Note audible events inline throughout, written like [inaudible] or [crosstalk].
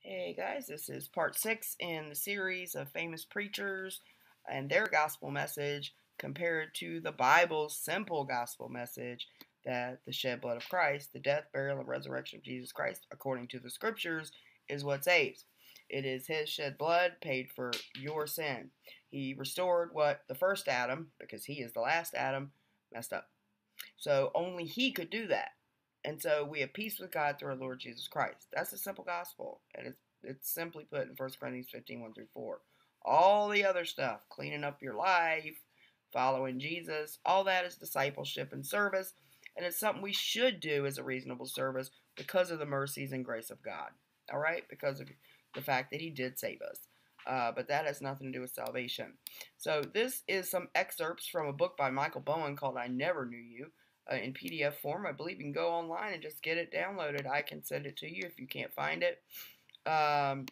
Hey guys, this is part six in the series of famous preachers and their gospel message compared to the Bible's simple gospel message that the shed blood of Christ, the death, burial, and resurrection of Jesus Christ, according to the scriptures, is what saves. It is his shed blood paid for your sin. He restored what the first Adam, because he is the last Adam, messed up. So only he could do that. And so we have peace with God through our Lord Jesus Christ. That's the simple gospel. And it's, it's simply put in 1 Corinthians 15 1 through 4. All the other stuff, cleaning up your life, following Jesus, all that is discipleship and service. And it's something we should do as a reasonable service because of the mercies and grace of God. All right? Because of the fact that He did save us. Uh, but that has nothing to do with salvation. So, this is some excerpts from a book by Michael Bowen called I Never Knew You uh, in PDF form. I believe you can go online and just get it downloaded. I can send it to you if you can't find it. Um,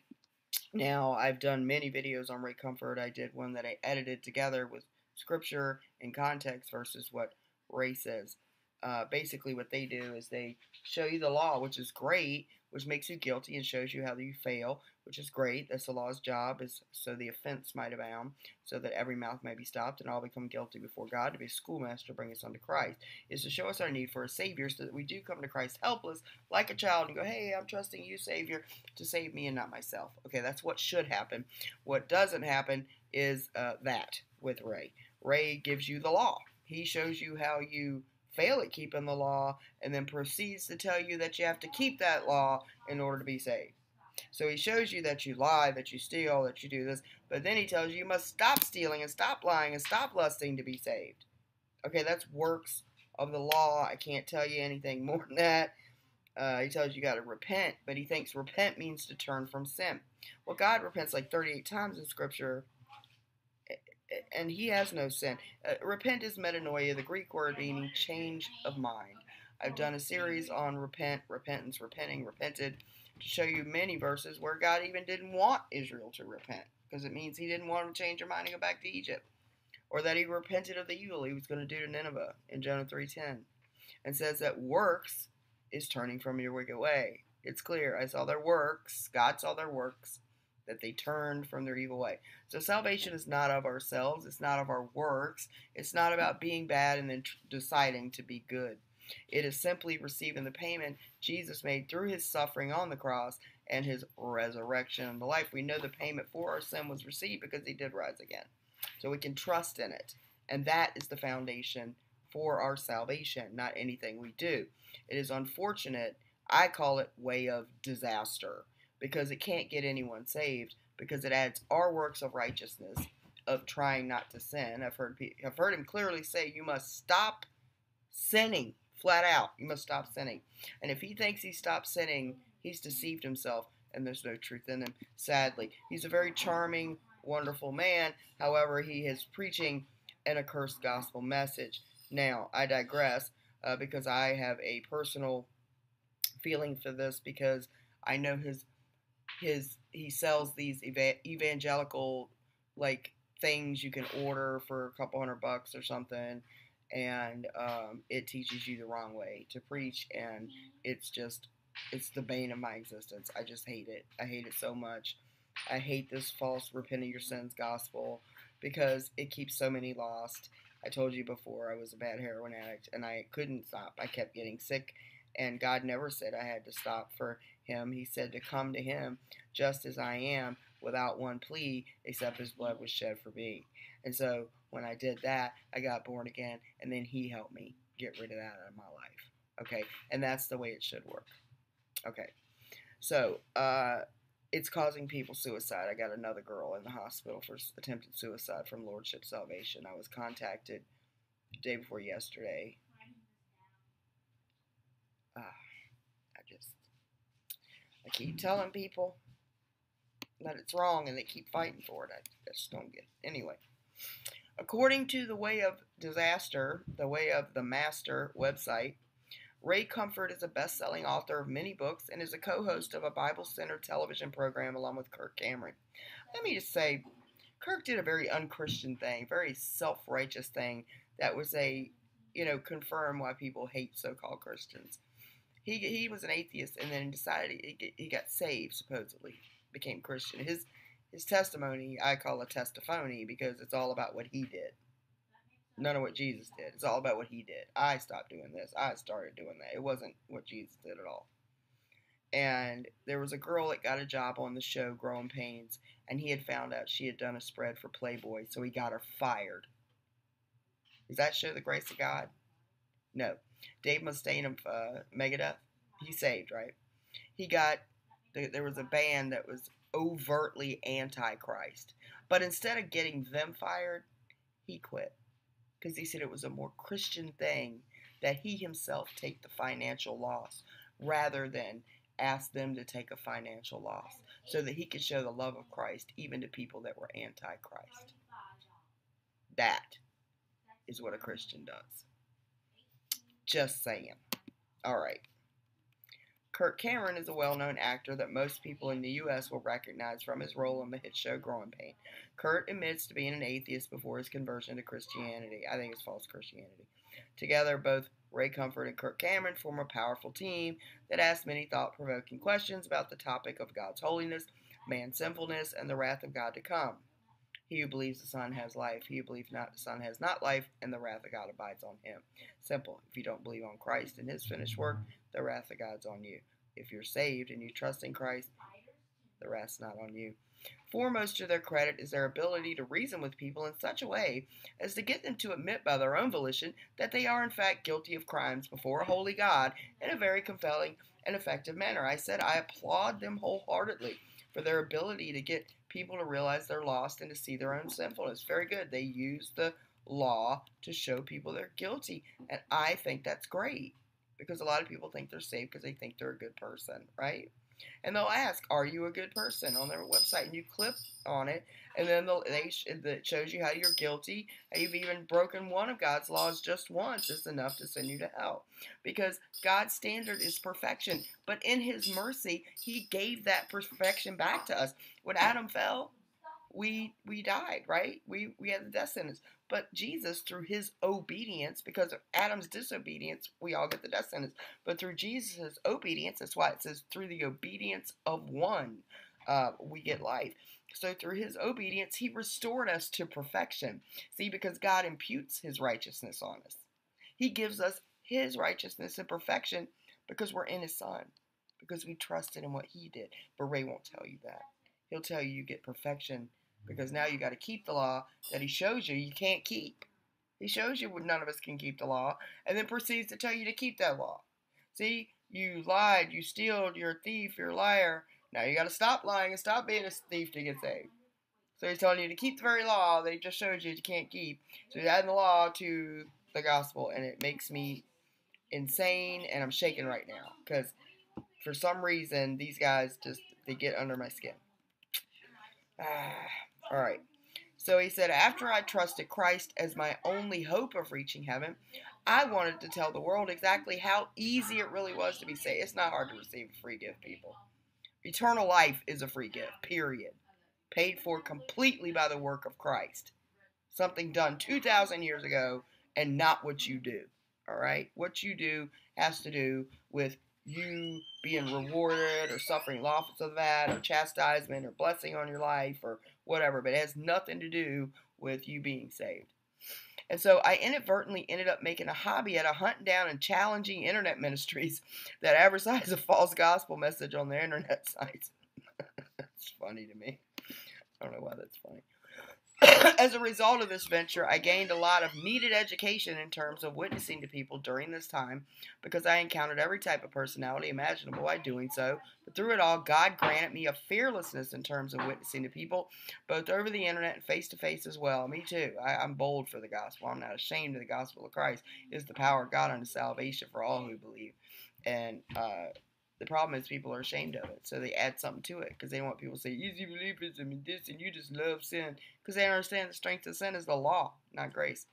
now, I've done many videos on Ray Comfort. I did one that I edited together with scripture and context versus what Ray says. Uh, basically, what they do is they show you the law, which is great, which makes you guilty and shows you how you fail, which is great. That's the law's job, is so the offense might abound, so that every mouth may be stopped and all become guilty before God. To be a schoolmaster, bring us unto Christ, is to show us our need for a Savior, so that we do come to Christ helpless, like a child, and go, "Hey, I'm trusting you, Savior, to save me and not myself." Okay, that's what should happen. What doesn't happen is uh, that with Ray. Ray gives you the law. He shows you how you fail at keeping the law, and then proceeds to tell you that you have to keep that law in order to be saved. So he shows you that you lie, that you steal, that you do this, but then he tells you you must stop stealing and stop lying and stop lusting to be saved. Okay, that's works of the law. I can't tell you anything [laughs] more than that. Uh, he tells you you got to repent, but he thinks repent means to turn from sin. Well, God repents like 38 times in Scripture and he has no sin. Uh, repent is metanoia, the Greek word meaning change of mind. I've done a series on repent, repentance, repenting, repented, show you many verses where God even didn't want Israel to repent, because it means he didn't want them to change their mind and go back to Egypt. Or that he repented of the evil he was going to do to Nineveh in Jonah 3.10. And says that works is turning from your wicked way. It's clear. I saw their works. God saw their works that they turned from their evil way. So salvation is not of ourselves, it's not of our works, it's not about being bad and then deciding to be good. It is simply receiving the payment Jesus made through his suffering on the cross and his resurrection and the life. We know the payment for our sin was received because he did rise again. So we can trust in it. And that is the foundation for our salvation, not anything we do. It is unfortunate. I call it way of disaster because it can't get anyone saved because it adds our works of righteousness of trying not to sin. I've heard I've heard him clearly say you must stop sinning flat out. You must stop sinning. And if he thinks he stopped sinning, he's deceived himself and there's no truth in him. Sadly, he's a very charming, wonderful man. However, he is preaching an accursed gospel message. Now, I digress uh, because I have a personal feeling for this because I know his his he sells these eva- evangelical like things you can order for a couple hundred bucks or something and um, it teaches you the wrong way to preach and it's just it's the bane of my existence. I just hate it. I hate it so much. I hate this false repent of your sins gospel because it keeps so many lost. I told you before i was a bad heroin addict and i couldn't stop. I kept getting sick and god never said i had to stop for him, he said to come to him just as I am without one plea except his blood was shed for me. And so when I did that, I got born again, and then he helped me get rid of that out of my life. Okay, and that's the way it should work. Okay, so uh, it's causing people suicide. I got another girl in the hospital for attempted suicide from Lordship Salvation. I was contacted the day before yesterday. Ah, I just I keep telling people that it's wrong and they keep fighting for it. I just don't get it. Anyway, according to the Way of Disaster, the Way of the Master website, Ray Comfort is a best selling author of many books and is a co host of a Bible centered television program along with Kirk Cameron. Let me just say, Kirk did a very unchristian thing, very self righteous thing that was a, you know, confirm why people hate so called Christians He he was an atheist and then decided he, he got saved supposedly, became Christian. His his testimony I call a testimony because it's all about what he did. None of what Jesus did. It's all about what he did. I stopped doing this. I started doing that. It wasn't what Jesus did at all. And there was a girl that got a job on the show, Growing Pains, and he had found out she had done a spread for Playboy, so he got her fired. Is that show the grace of God? No. Dave Mustaine of uh, Megadeth, he saved, right? He got, there was a band that was overtly anti-Christ. But instead of getting them fired, he quit. Because he said it was a more Christian thing that he himself take the financial loss rather than ask them to take a financial loss so that he could show the love of Christ even to people that were anti Christ. That is what a Christian does. Just saying. All right. Kirk Cameron is a well known actor that most people in the U.S. will recognize from his role in the hit show Growing Pain. Kurt admits to being an atheist before his conversion to Christianity. I think it's false Christianity. Together, both Ray Comfort and Kirk Cameron form a powerful team that asks many thought provoking questions about the topic of God's holiness, man's sinfulness, and the wrath of God to come. He who believes the Son has life, he who believes not the Son has not life, and the wrath of God abides on him. Simple. If you don't believe on Christ and his finished work, the wrath of God's on you. If you're saved and you trust in Christ, the wrath's not on you. Foremost to their credit is their ability to reason with people in such a way as to get them to admit by their own volition that they are in fact guilty of crimes before a holy God in a very compelling and effective manner. I said I applaud them wholeheartedly for their ability to get people to realize they're lost and to see their own mm-hmm. sinfulness. Very good. They use the law to show people they're guilty, and I think that's great because a lot of people think they're saved because they think they're a good person, right? And they'll ask, "Are you a good person?" on their website, and you click on it, and then they it shows you how you're guilty. How you've even broken one of God's laws just once is enough to send you to hell, because God's standard is perfection. But in His mercy, He gave that perfection back to us. When Adam fell, we we died, right? We we had the death sentence. But Jesus, through his obedience, because of Adam's disobedience, we all get the death sentence. But through Jesus' obedience, that's why it says, through the obedience of one, uh, we get life. So through his obedience, he restored us to perfection. See, because God imputes his righteousness on us. He gives us his righteousness and perfection because we're in his son, because we trusted in what he did. But Ray won't tell you that. He'll tell you you get perfection because now you got to keep the law that he shows you you can't keep. He shows you none of us can keep the law, and then proceeds to tell you to keep that law. See, you lied, you steal, you're a thief, you're a liar. Now you got to stop lying and stop being a thief to get saved. So he's telling you to keep the very law that he just showed you you can't keep. So he's adding the law to the gospel, and it makes me insane, and I'm shaking right now because for some reason these guys just they get under my skin. Ah. All right. So he said, After I trusted Christ as my only hope of reaching heaven, I wanted to tell the world exactly how easy it really was to be saved. It's not hard to receive a free gift, people. Eternal life is a free gift, period. Paid for completely by the work of Christ. Something done 2,000 years ago and not what you do. All right? What you do has to do with you being rewarded or suffering loss of that or chastisement or blessing on your life or whatever, but it has nothing to do with you being saved. And so I inadvertently ended up making a hobby out of hunting down and challenging internet ministries [laughs] that advertise a false gospel message on their internet [laughs] sites. [laughs] that's funny to me. I don't know why that's funny. [coughs] As a result of this venture, I gained a lot of needed education in terms of witnessing to people during this time because I encountered every type of personality imaginable by doing so. But through it all, God granted me a fearlessness in terms of witnessing to people, both over the internet and face to face as well. Me too. I, am bold for the gospel. I'm not ashamed of the gospel of Christ. It is the power of God unto salvation for all who believe. And uh, the problem is people are ashamed of it, so they add something to it because they want people to say easy believism and this, and you just love sin because they understand the strength of sin is the law, not grace.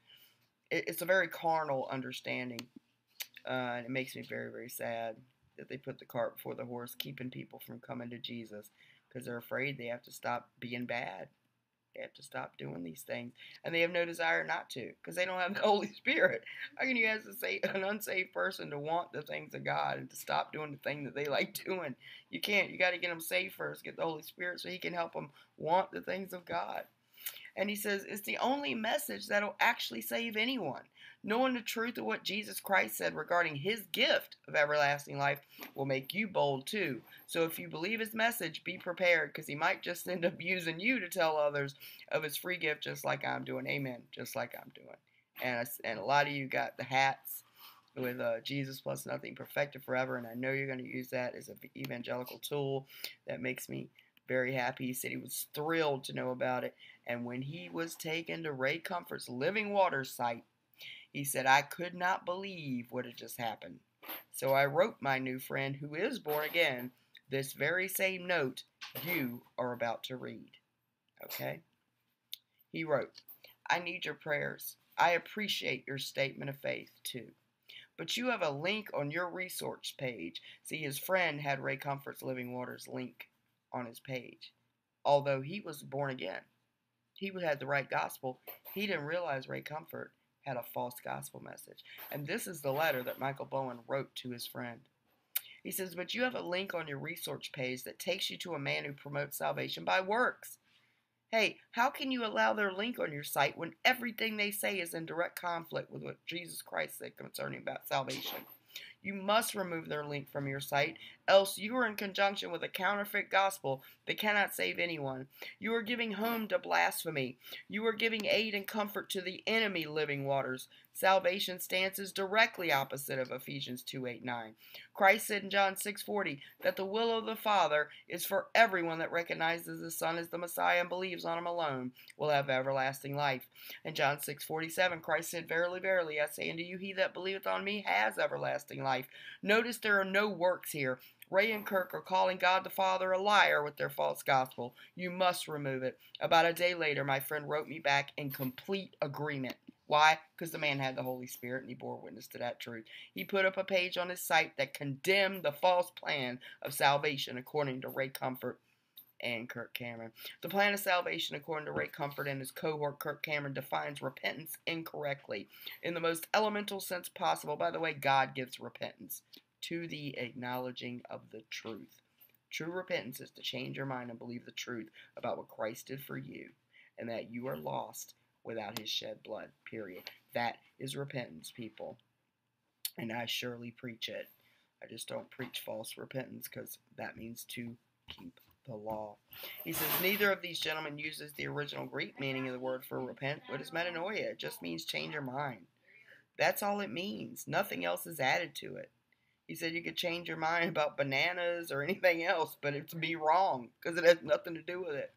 It, it's a very carnal understanding, uh, and it makes me very, very sad that they put the cart before the horse, keeping people from coming to Jesus because they're afraid they have to stop being bad. They have to stop doing these things, and they have no desire not to, because they don't have the [laughs] Holy Spirit. How can you ask a an unsaved person to want the things of God and to stop doing the thing that they like [laughs] doing? You can't. You got to get them saved first, get the Holy Spirit, so He can help them want the things of God. And he says it's the only message that'll actually save anyone. Knowing the truth of what Jesus Christ said regarding his gift of everlasting life will make you bold too. So if you believe his message, be prepared because he might just end up [laughs] using you to tell others of his free gift, just like I'm doing. Amen. Just like I'm doing. And, and a lot of you got the hats with uh, Jesus plus nothing perfected forever. And I know you're going to use that as an evangelical tool that makes me very happy. He said he was thrilled to know about it. And when he was taken to Ray Comfort's Living Waters site, he said, I could not believe what had just happened. So I wrote my new friend, who is born again, this very same note you are about to read. Okay? He wrote, I need your prayers. I appreciate your statement of faith, too. But you have a link on your resource page. See, his friend had Ray Comfort's Living Waters link on his page, although he was born again. He had the right gospel. He didn't realize Ray Comfort had a false gospel message. And this is the letter that Michael Bowen wrote to his friend. He says, But you have a link on your research page that takes you to a man who promotes salvation by works. Hey, how can you allow their link on your site when everything they say is in direct conflict with what Jesus Christ said concerning about salvation? You must remove their link from your site, else you are in conjunction with a counterfeit gospel that cannot save anyone. You are giving home to blasphemy. You are giving aid and comfort to the enemy living waters. Salvation stance is directly opposite of Ephesians 2 8 9. Christ said in John 6 40 that the will of the Father is for everyone that recognizes the Son as the Messiah and believes on him alone will have everlasting life. In John 6 47, Christ said, Verily, verily, I say unto you, he that believeth on me has everlasting life. Notice there are no works here. Ray and Kirk are calling God the Father a liar with their false gospel. You must remove it. About a day later, my friend wrote me back in complete agreement. Why? Because the man had the Holy Spirit and he bore witness to that truth. He put up a page on his site that condemned the false plan of salvation according to Ray Comfort and Kirk Cameron. The plan of salvation, according to Ray Comfort and his cohort Kirk Cameron, defines repentance incorrectly in the most elemental sense possible. By the way, God gives repentance to the acknowledging of the truth. True repentance is to change your mind and believe the truth about what Christ did for you and that you are lost without his shed blood. Period. That is repentance, people. And I surely preach it. I just don't preach false repentance because that means to keep the law. He says, Neither of these gentlemen uses the original Greek meaning of the word for repent. What is metanoia? It just means change your mind. That's all it means. Nothing else is added to it. He said you could change your mind about bananas or anything else, but it's be wrong because it has nothing to do with it.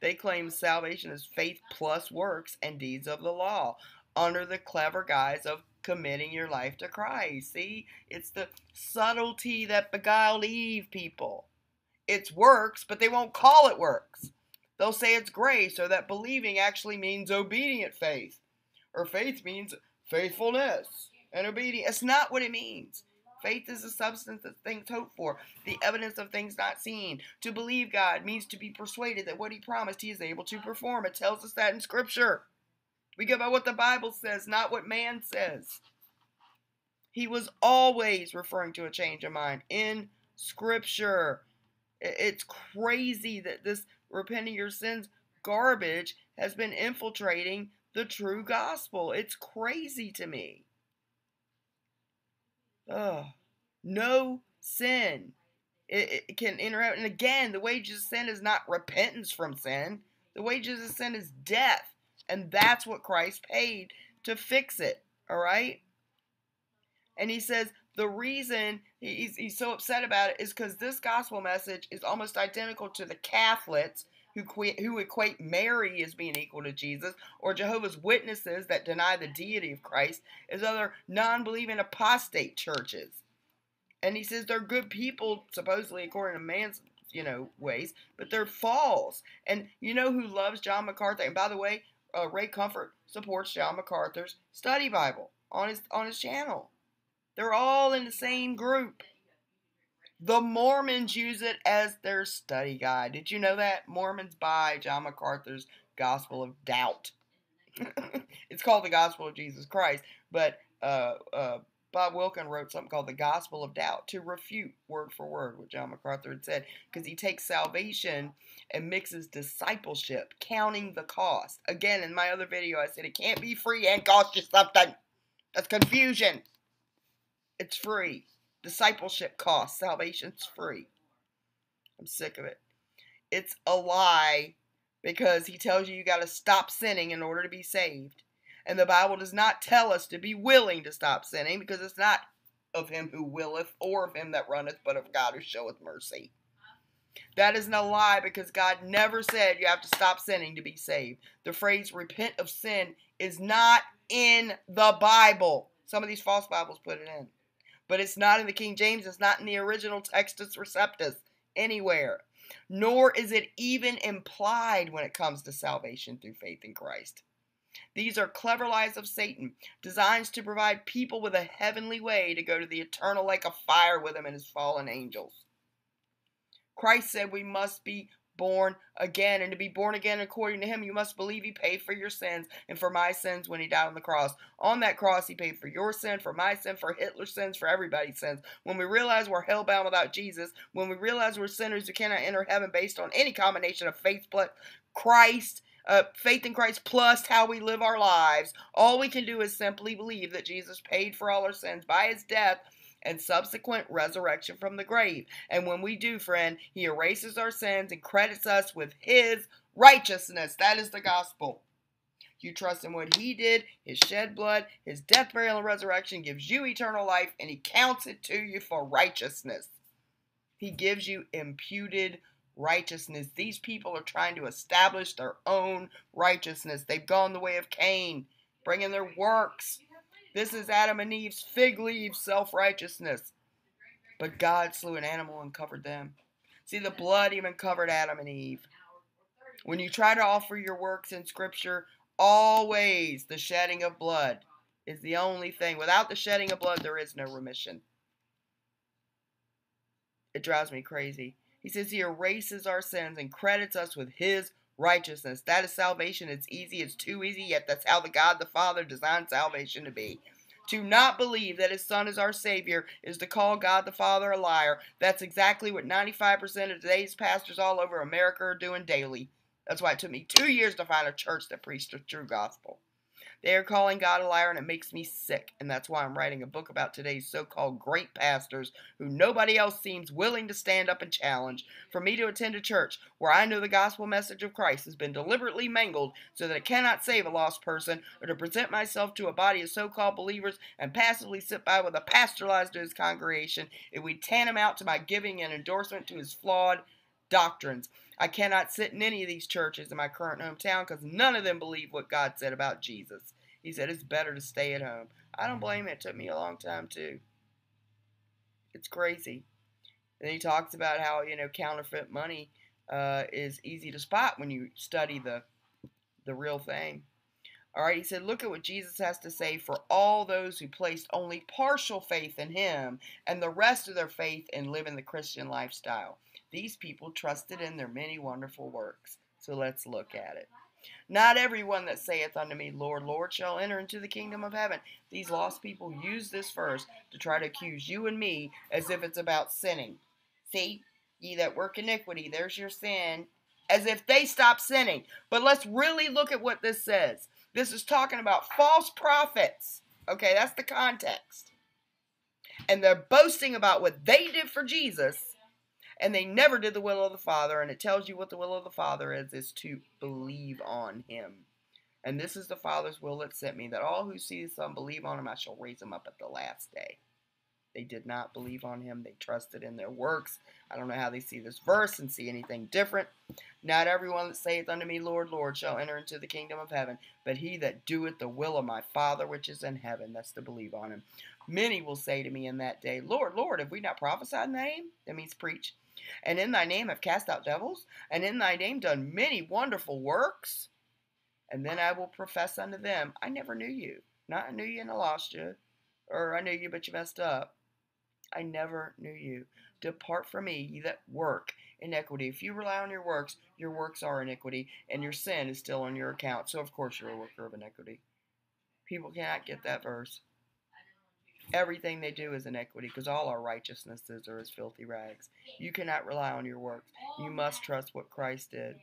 They claim salvation is faith plus works and deeds of the law under the clever guise of committing your life to Christ. See, it's the subtlety that beguiled Eve, people. It's works, but they won't call it works. They'll say it's grace or that believing actually means obedient faith, or faith means faithfulness and obedience. It's not what it means. Faith is the substance of things hoped for, the evidence of things not seen. To believe God means to be persuaded that what He promised He is able to perform. It tells us that in Scripture. We go by what the Bible says, not what man says. He was always referring to a change of mind in Scripture. It's crazy that this repenting your sins garbage has been infiltrating the true gospel. It's crazy to me. Oh, no sin. It, it can interrupt. And again, the wages of sin is not repentance from sin. The wages of sin is death. And that's what Christ paid to fix it. All right? And he says the reason he's, he's so upset about it is because this gospel message is almost identical to the Catholics who, who equate Mary as being equal to Jesus, or Jehovah's Witnesses that deny the deity of Christ, as other non believing apostate churches. And he says they're good people, supposedly according to man's you know ways, but they're false. And you know who loves John MacArthur? And by the way, uh, Ray Comfort supports John MacArthur's study Bible on his on his channel. They're all in the same group. The Mormons use it as their study guide. Did you know that? Mormons buy John MacArthur's Gospel of Doubt. [laughs] it's called the Gospel of Jesus Christ, but uh, uh, Bob Wilkin wrote something called the Gospel of Doubt to refute word for word what John MacArthur had said, because he takes salvation and mixes discipleship, counting the cost. Again, in my other video, I said it can't be free and cost you something. That's confusion. It's free. Discipleship costs, salvation's free. I'm sick of it. It's a lie because he tells you you got to stop sinning in order to be saved. And the Bible does not tell us to be willing to stop sinning because it's not of him who willeth or of him that runneth, but of God who showeth mercy. That isn't a lie because God never said you have to stop sinning to be saved. The phrase repent of sin is not in the Bible. Some of these false Bibles put it in. But it's not in the King James, it's not in the original Textus Receptus anywhere. Nor is it even implied when it comes to salvation through faith in Christ. These are clever lies of Satan, designed to provide people with a heavenly way to go to the eternal lake of fire with him and his fallen angels. Christ said we must be born again, and to be born again according to him, you must believe he paid for your sins and for my sins when he died on the cross. On that cross, he paid for your sin, for my sin, for Hitler's sins, for everybody's sins. When we realize we're hellbound without Jesus, when we realize we're sinners who cannot enter heaven based on any combination of faith, plus Christ, uh, faith in Christ plus how we live our lives, all we can do is simply believe that Jesus paid for all our sins by his death and subsequent resurrection from the grave. And when we do, friend, he erases our sins and credits us with his righteousness. That is the gospel. You trust in what he did, his shed blood, his death, burial, and resurrection gives you eternal life, and he counts it to you for righteousness. He gives you imputed righteousness. These people are trying to establish their own righteousness. They've gone the way of Cain, bringing their works. This is Adam and Eve's fig leaf self righteousness. But God slew an animal and covered them. See, the blood even covered Adam and Eve. When you try to offer your works in Scripture, always the shedding of blood is the only thing. Without the shedding of blood, there is no remission. It drives me crazy. He says he erases our sins and credits us with his righteousness. That is salvation. It's easy, it's too easy, yet that's how the God the Father designed salvation to be. To not believe that his son is our Savior is to call God the Father a liar. That's exactly what 95% of today's pastors all over America are doing daily. That's why it took me two years to find a church that preached the true gospel. They are calling God a liar, and it makes me sick. And that's why I'm writing a book about today's so called great pastors who nobody else seems willing to stand up and challenge. For me to attend a church where I know the gospel message of Christ has been deliberately mangled so that it cannot save a lost person, or to present myself to a body of so called believers and passively sit by with a pastor lies to his congregation, it would tantamount to my giving an endorsement to his flawed doctrines. I cannot sit in any of these churches in my current hometown because none of them believe what God said about Jesus. He said it's better to stay at home. I don't blame it. It took me a long time too. It's crazy. And he talks about how you know counterfeit money uh, is easy to spot when you study the the real thing. All right, he said, look at what Jesus has to say for all those who placed only partial faith in him and the rest of their faith in living the Christian lifestyle. These people trusted in their many wonderful works. So let's look at it. Not everyone that saith unto me, Lord, Lord, shall enter into the kingdom of heaven. These lost people use this verse to try to accuse you and me as if it's about sinning. See, ye that work iniquity, there's your sin, as if they stop sinning. But let's really look at what this says. This is talking about false prophets. Okay, that's the context. And they're boasting about what they did for Jesus and they never did the will of the Father, and it tells you what the will of the Father is, is to believe on him. And this is the Father's will that sent me, that all who see the Son believe on him, I shall raise them up at the last day. They did not believe on him. They trusted in their works. I don't know how they see this verse and see anything different. Not everyone that saith unto me, Lord, Lord, shall enter into the kingdom of heaven, but he that doeth the will of my Father which is in heaven. That's to believe on him. Many will say to me in that day, Lord, Lord, have we not prophesied in name? That means preach and in thy name have cast out devils, and in thy name done many wonderful works. And then I will profess unto them, I never knew you. Not I knew you and I lost you, or I knew you but you messed up. I never knew you. Depart from me, ye that work iniquity. If you rely on your works, your works are iniquity, and your sin is still on your account. So, of course, you're a worker of iniquity. People cannot get that verse. Everything they do is iniquity because all our righteousnesses are as filthy rags. You cannot rely on your works. You must trust what Christ did.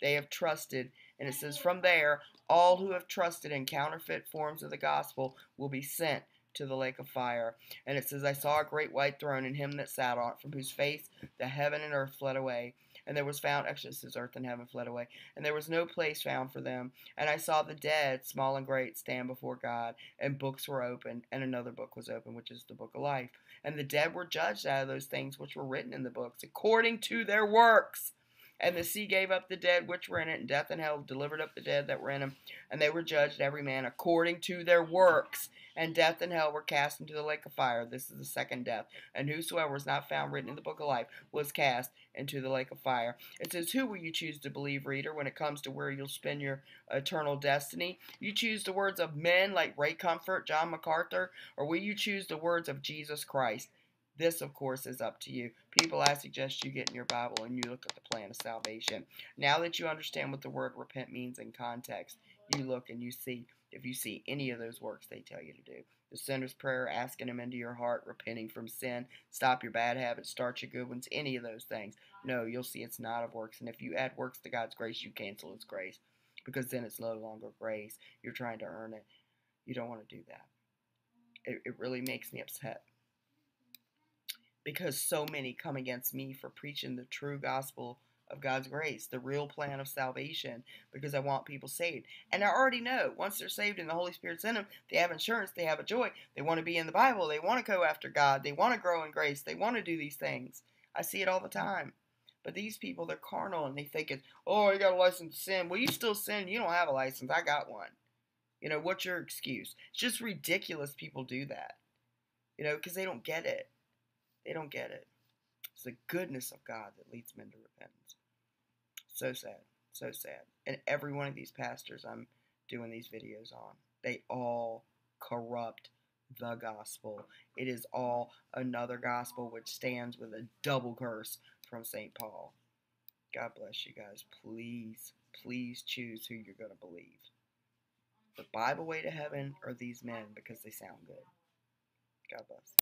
They have trusted, and it says, From there, all who have trusted in counterfeit forms of the gospel will be sent to the lake of fire. And it says, I saw a great white throne and him that sat on it, from whose face the heaven and earth fled away. And there was found, actually, is earth and heaven fled away. And there was no place found for them. And I saw the dead, small and great, stand before God. And books were opened. And another book was opened, which is the book of life. And the dead were judged out of those things which were written in the books, according to their works. And the sea gave up the dead which were in it, and death and hell delivered up the dead that were in them. And they were judged, every man according to their works. And death and hell were cast into the lake of fire. This is the second death. And whosoever was not found written in the book of life was cast into the lake of fire. It says, Who will you choose to believe, reader, when it comes to where you'll spend your eternal destiny? You choose the words of men like Ray Comfort, John MacArthur, or will you choose the words of Jesus Christ? This, of course, is up to you. People, I suggest you get in your Bible and you look at the plan of salvation. Now that you understand what the word repent means in context, you look and you see if you see any of those works they tell you to do. The sinner's prayer, asking Him into your heart, repenting from sin, stop your bad habits, start your good ones, any of those things. No, you'll see it's not of works. And if you add works to God's grace, you cancel His grace because then it's no longer grace. You're trying to earn it. You don't want to do that. It, it really makes me upset because so many come against me for preaching the true gospel of God's grace, the real plan of salvation, because I want people saved. And I already know once they're saved and the Holy Spirit's in them, they have insurance, they have a joy, they want to be in the Bible, they want to go after God, they want to grow in grace, they want to do these things. I see it all the time. But these people, they're carnal and they think it's, oh, you got a license to sin. Well, you still sin. You don't have a license. I got one. You know, what's your excuse? It's just ridiculous people do that. You know, because they don't get it. They don't get it. It's the goodness of God that leads men to repentance. So sad. So sad. And every one of these pastors I'm doing these videos on, they all corrupt the gospel. It is all another gospel which stands with a double curse from St. Paul. God bless you guys. Please, please choose who you're going to believe. The Bible way to heaven or these men because they sound good. God bless.